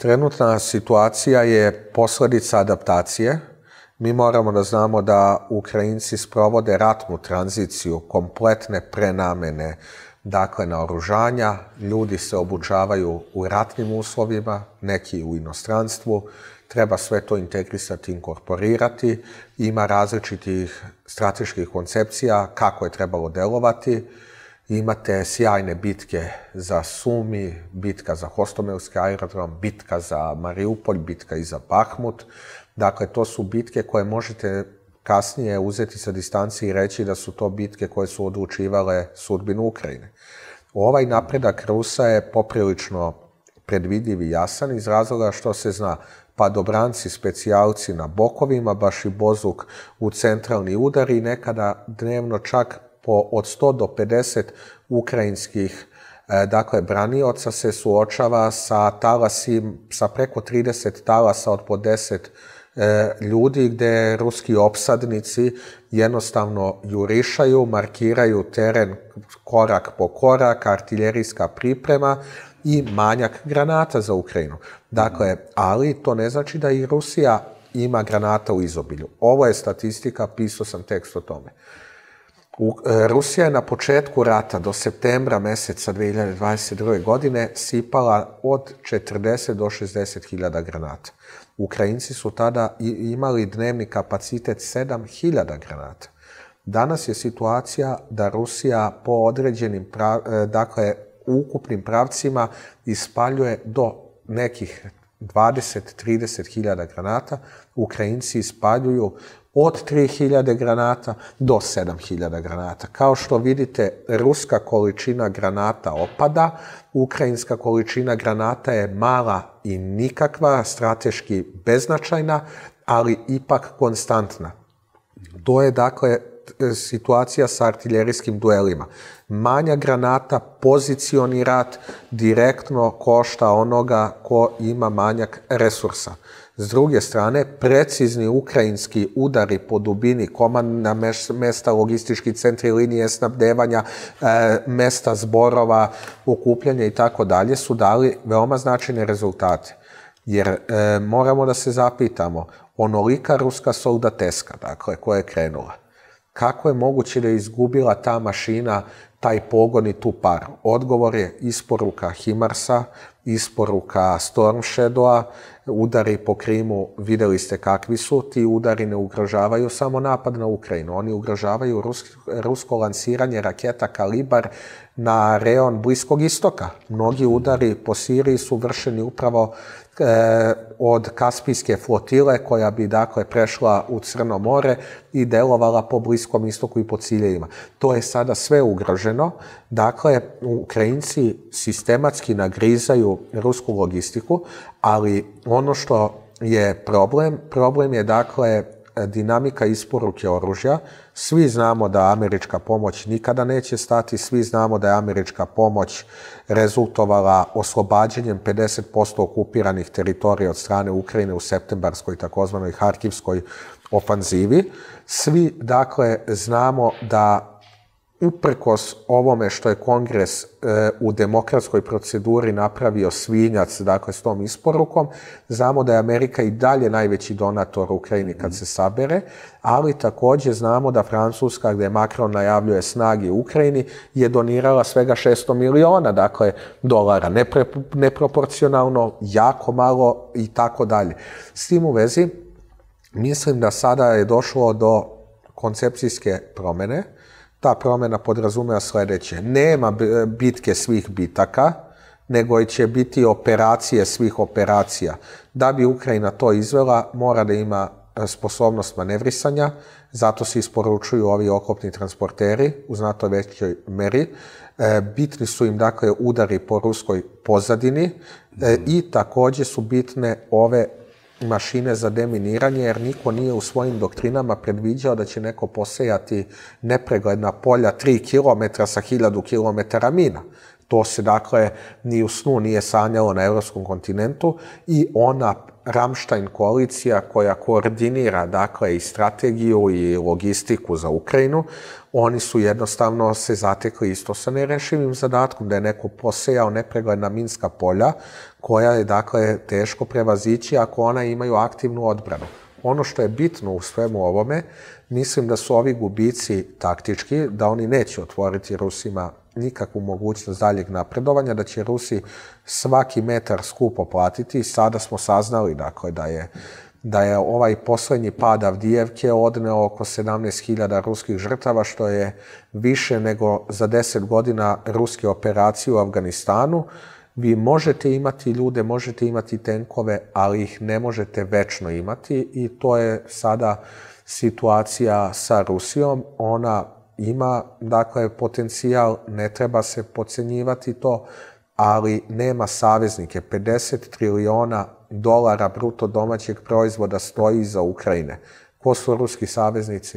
Trenutna situacija je posledica adaptacije. Mi moramo da znamo da Ukrajinci sprovode ratnu tranziciju, kompletne prenamene, dakle na oružanja, ljudi se obučavaju u ratnim uslovima, neki u inostranstvu, treba sve to integrisati, inkorporirati, ima različitih strateških koncepcija kako je trebalo delovati, imate sjajne bitke za Sumi, bitka za Hostomelski aerodrom, bitka za Mariupolj, bitka i za Bahmut. Dakle, to su bitke koje možete kasnije uzeti sa distanci i reći da su to bitke koje su odlučivale sudbinu Ukrajine. Ovaj napredak Rusa je poprilično predvidiv i jasan iz razloga što se zna padobranci, specijalci na bokovima, baš i bozuk u centralni udar i nekada dnevno čak po od 100 do 50 ukrajinskih e, dakle, branioca se suočava sa talasim, sa preko 30 talasa od po 10 e, ljudi gde ruski opsadnici jednostavno jurišaju, markiraju teren korak po korak, artiljerijska priprema i manjak granata za Ukrajinu. Dakle, ali to ne znači da i Rusija ima granata u izobilju. Ovo je statistika, pisao sam tekst o tome. U, e, Rusija je na početku rata do septembra meseca 2022. godine sipala od 40 do 60 hiljada granata. Ukrajinci su tada imali dnevni kapacitet 7 hiljada granata. Danas je situacija da Rusija po određenim, prav, e, dakle, ukupnim pravcima ispaljuje do nekih 20-30 hiljada granata. Ukrajinci ispaljuju od 3000 granata do 7000 granata. Kao što vidite, ruska količina granata opada, ukrajinska količina granata je mala i nikakva, strateški beznačajna, ali ipak konstantna. To je dakle situacija sa artiljerijskim duelima. Manja granata, pozicioni rat direktno košta onoga ko ima manjak resursa. S druge strane, precizni ukrajinski udari po dubini, komandna mesta, logistički centri, linije snabdevanja, e, mesta zborova, okupljanja i tako dalje su dali veoma značajne rezultate. Jer e, moramo da se zapitamo, onolika ruska soldateska, dakle, koja je krenula, kako je moguće da je izgubila ta mašina taj pogon i tu par? Odgovor je isporuka Himarsa, isporuka Storm Shadowa, udari po Krimu, videli ste kakvi su, ti udari ne ugrožavaju samo napad na Ukrajinu, oni ugrožavaju rusko, lansiranje raketa Kalibar na reon Bliskog istoka. Mnogi udari po Siriji su vršeni upravo od Kaspijske flotile koja bi dakle prešla u Crno more i delovala po Bliskom istoku i po ciljevima. To je sada sve ugroženo. Dakle, Ukrajinci sistematski nagrizaju rusku logistiku, ali ono što je problem, problem je dakle dinamika isporuke oružja. Svi znamo da američka pomoć nikada neće stati, svi znamo da je američka pomoć rezultovala oslobađanjem 50% okupiranih teritorija od strane Ukrajine u septembarskoj takozvanoj Harkivskoj ofanzivi. Svi, dakle, znamo da uprkos ovome što je kongres e, u demokratskoj proceduri napravio svinjac, dakle, s tom isporukom, znamo da je Amerika i dalje najveći donator Ukrajini kad se sabere, ali takođe znamo da Francuska, gde Macron najavljuje snagi Ukrajini, je donirala svega 600 miliona, dakle, dolara, Nepre, neproporcionalno, jako malo i tako dalje. S tim u vezi, mislim da sada je došlo do koncepcijske promene, ta promena podrazumeva sledeće. Nema bitke svih bitaka, nego će biti operacije svih operacija. Da bi Ukrajina to izvela, mora da ima e, sposobnost manevrisanja, zato se isporučuju ovi oklopni transporteri u znato većoj meri. E, bitni su im, dakle, udari po ruskoj pozadini e, i takođe su bitne ove mašine za deminiranje, jer niko nije u svojim doktrinama predviđao da će neko posejati nepregledna polja 3 km sa 1000 km mina. To se dakle ni u snu nije sanjalo na evropskom kontinentu i ona Ramštajn koalicija koja koordinira dakle i strategiju i logistiku za Ukrajinu, oni su jednostavno se zatekli isto sa nerešivim zadatkom da je neko posejao nepregledna minska polja koja je dakle teško prevazići ako ona imaju aktivnu odbranu. Ono što je bitno u svemu ovome, mislim da su ovi gubici taktički, da oni neće otvoriti Rusima nikakvu mogućnost daljeg napredovanja, da će Rusi svaki metar skupo platiti. Sada smo saznali dakle, da je da je ovaj poslednji pad Avdijevke odneo oko 17.000 ruskih žrtava, što je više nego za 10 godina ruske operacije u Afganistanu. Vi možete imati ljude, možete imati tenkove, ali ih ne možete večno imati i to je sada situacija sa Rusijom. Ona ima, dakle, potencijal, ne treba se pocenjivati to, ali nema saveznike. 50 triliona dolara bruto domaćeg proizvoda stoji iza Ukrajine. Ko su ruski saveznici?